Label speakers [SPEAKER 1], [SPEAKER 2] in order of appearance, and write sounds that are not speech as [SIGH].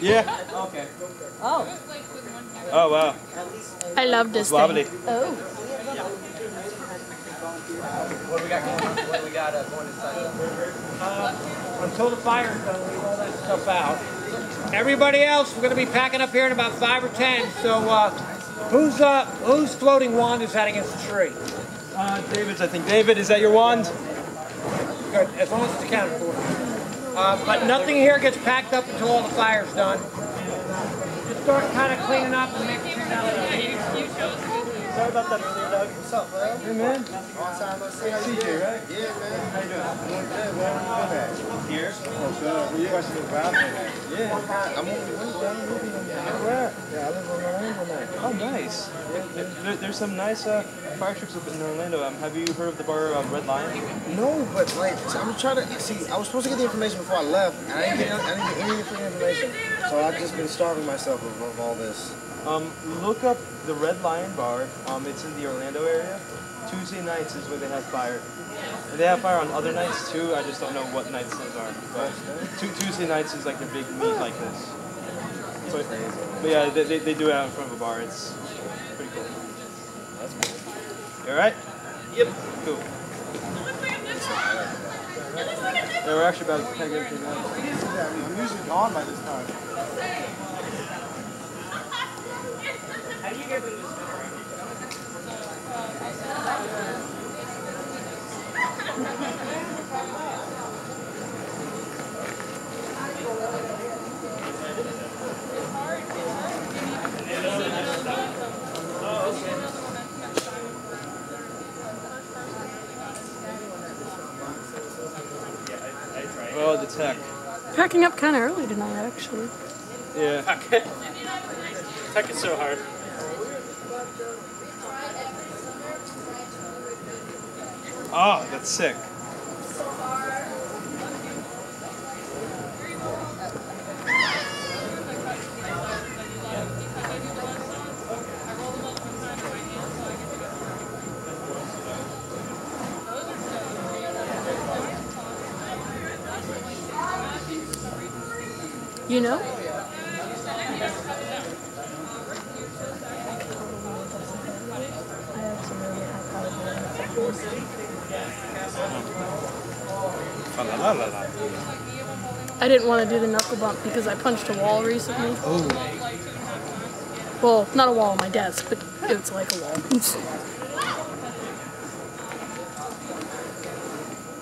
[SPEAKER 1] Yeah.
[SPEAKER 2] Okay.
[SPEAKER 3] Oh.
[SPEAKER 1] Oh wow.
[SPEAKER 3] I love this
[SPEAKER 1] It's wobbly.
[SPEAKER 3] thing. Oh.
[SPEAKER 2] What do we got going on? What do we got uh, going inside?
[SPEAKER 4] Until the fire's done, leave all that stuff out. Everybody else, we're gonna be packing up here in about five or ten, so, uh, who's, uh, whose floating wand is that against the tree?
[SPEAKER 1] Uh, David's, I think. David, is that your wand?
[SPEAKER 4] Good, as long as it's accounted for. Uh, but nothing here gets packed up until all the fire's done. Just start kinda cleaning up and making sure that
[SPEAKER 1] Sorry about that earlier, Doug. What's up, bro? Hey, man.
[SPEAKER 5] Long time no see. How you
[SPEAKER 1] CJ,
[SPEAKER 5] doing?
[SPEAKER 1] right?
[SPEAKER 5] Yeah, man.
[SPEAKER 1] How you doing?
[SPEAKER 5] Doing good, man. Where you been at?
[SPEAKER 1] Here.
[SPEAKER 5] Oh, good. Were you questioning about me?
[SPEAKER 1] Yeah.
[SPEAKER 5] I'm on the way.
[SPEAKER 1] Where?
[SPEAKER 5] Yeah, I live on Orlando now.
[SPEAKER 1] Oh, nice. There, there's some nice uh, fire up in Orlando. Um, have you heard of the bar um, Red Lion?
[SPEAKER 5] No, but like, I'm trying to see. I was supposed to get the information before I left, and I didn't get, I didn't get any freaking information. So I've just been starving myself of, of all this.
[SPEAKER 1] Um, look up the Red Lion Bar. Um, it's in the Orlando area. Tuesday nights is where they have fire. And they have fire on other nights too. I just don't know what nights those are. But tu- Tuesday nights is like a big meet like this. So, but yeah, they, they, they do it out in front of a bar. It's pretty cool. You alright? Yep. Cool. Yeah, we're actually about to peg everything out.
[SPEAKER 5] I'm usually gone by this time. [LAUGHS]
[SPEAKER 1] Oh, the tech.
[SPEAKER 3] Packing up kind of early tonight, actually.
[SPEAKER 1] Yeah.
[SPEAKER 6] Tech is so hard.
[SPEAKER 1] Oh, that's sick.
[SPEAKER 3] You know? I didn't want to do the knuckle bump because I punched a wall recently. Oh. Well, not a wall on my desk, but it's like a wall. [LAUGHS]